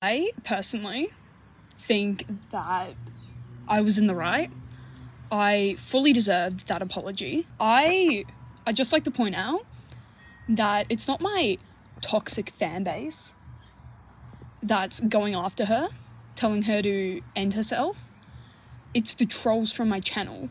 I personally think that I was in the right. I fully deserved that apology. I I just like to point out that it's not my toxic fan base that's going after her, telling her to end herself. It's the trolls from my channel.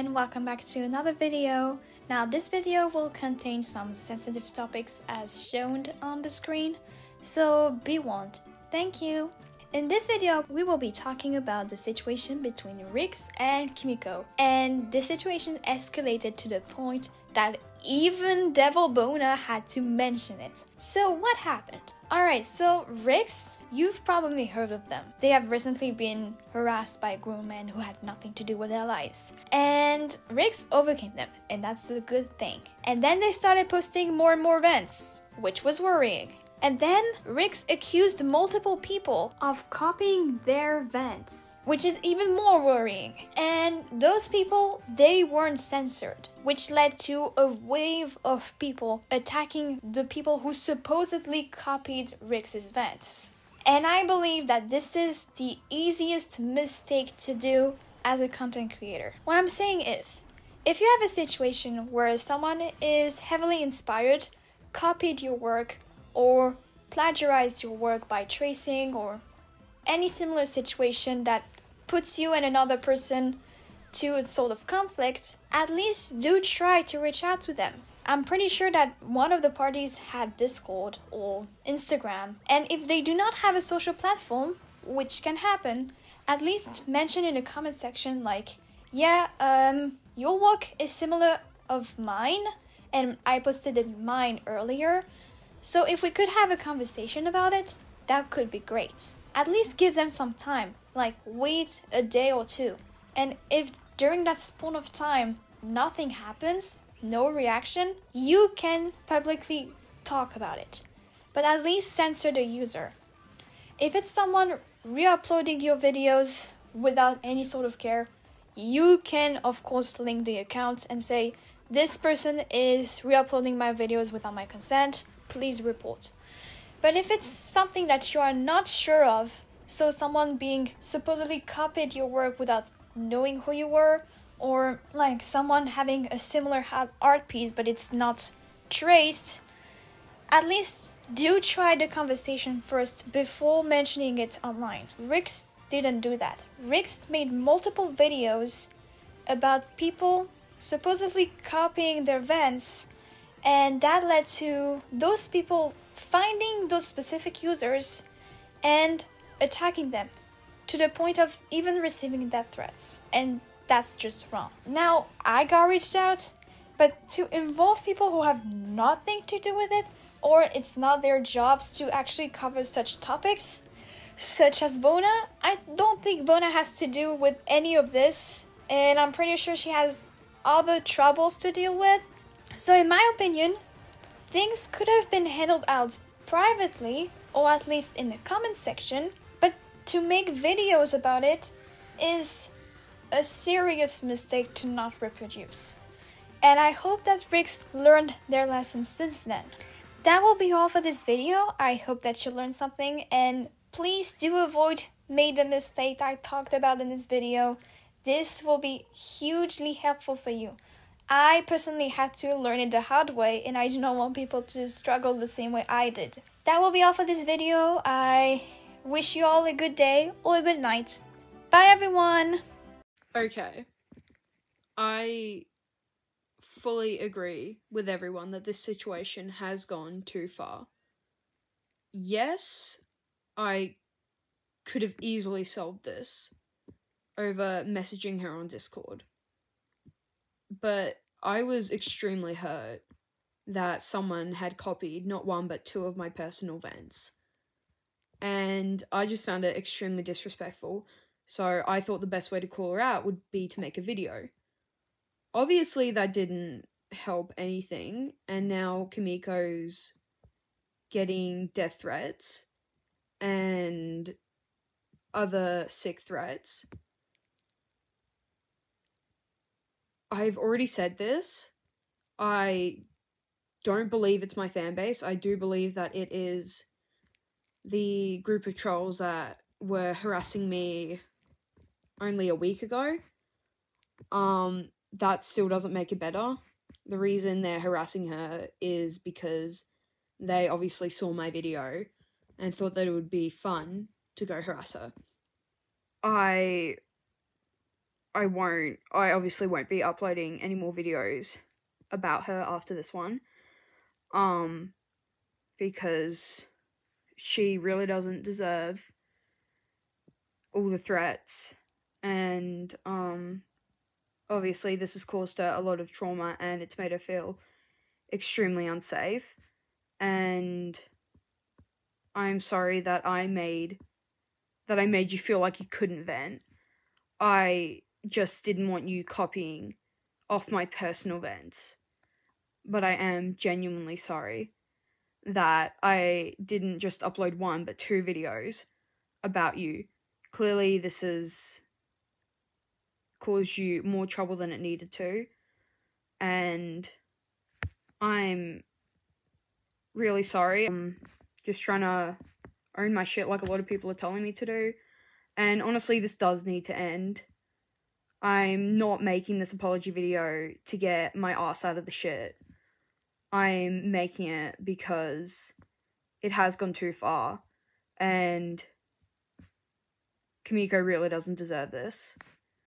And welcome back to another video. Now this video will contain some sensitive topics as shown on the screen, so be warned. Thank you. In this video, we will be talking about the situation between Ryx and Kimiko, and the situation escalated to the point that even Devil Bona had to mention it. So what happened? Alright, so Ryx, you've probably heard of them. They have recently been harassed by grown men who had nothing to do with their lives. And Ryx overcame them, and that's a good thing. And then they started posting more and more events, which was worrying. And then Ryx accused multiple people of copying their vents, which is even more worrying. And those people, they weren't censored, which led to a wave of people attacking the people who supposedly copied Ryx's vents. And I believe that this is the easiest mistake to do as a content creator. What I'm saying is, if you have a situation where someone is heavily inspired, copied your work, or plagiarized your work by tracing or any similar situation that puts you and another person to a sort of conflict, at least do try to reach out to them. I'm pretty sure that one of the parties had Discord or Instagram, and if they do not have a social platform, which can happen, at least mention in the comment section like, yeah, um, your work is similar of mine, and I posted mine earlier, so if we could have a conversation about it, that could be great. At least give them some time, like wait a day or two. And if during that span of time nothing happens, no reaction, you can publicly talk about it. But at least censor the user. If it's someone re-uploading your videos without any sort of care, you can of course link the account and say this person is re-uploading my videos without my consent please report. But if it's something that you are not sure of, so someone being supposedly copied your work without knowing who you were, or like someone having a similar art piece but it's not traced, at least do try the conversation first before mentioning it online. Ryx didn't do that. Ryx made multiple videos about people supposedly copying their vents and that led to those people finding those specific users and attacking them to the point of even receiving death threats. And that's just wrong. Now, I got reached out, but to involve people who have nothing to do with it, or it's not their jobs to actually cover such topics, such as Bona, I don't think Bona has to do with any of this, and I'm pretty sure she has other troubles to deal with. So, in my opinion, things could have been handled out privately, or at least in the comment section, but to make videos about it is a serious mistake to not reproduce. And I hope that Ryx learned their lesson since then. That will be all for this video. I hope that you learned something and please do avoid made the mistake I talked about in this video. This will be hugely helpful for you. I personally had to learn it the hard way, and I do not want people to struggle the same way I did. That will be all for this video. I wish you all a good day or a good night. Bye, everyone! Okay. I fully agree with everyone that this situation has gone too far. Yes, I could have easily solved this over messaging her on Discord but I was extremely hurt that someone had copied not one but two of my personal vents. And I just found it extremely disrespectful. So I thought the best way to call her out would be to make a video. Obviously, that didn't help anything, and now Kimiko's getting death threats and other sick threats. I've already said this. I don't believe it's my fan base. I do believe that it is the group of trolls that were harassing me only a week ago. Um, that still doesn't make it better. The reason they're harassing her is because they obviously saw my video and thought that it would be fun to go harass her. I I won't I obviously won't be uploading any more videos about her after this one. Um because she really doesn't deserve all the threats and um obviously this has caused her a lot of trauma and it's made her feel extremely unsafe and I'm sorry that I made that I made you feel like you couldn't vent. I just didn't want you copying off my personal vents. But I am genuinely sorry that I didn't just upload one but two videos about you. Clearly this has caused you more trouble than it needed to. And I'm really sorry. I'm just trying to own my shit like a lot of people are telling me to do. And honestly, this does need to end. I'm not making this apology video to get my ass out of the shit. I'm making it because it has gone too far. And Kimiko really doesn't deserve this.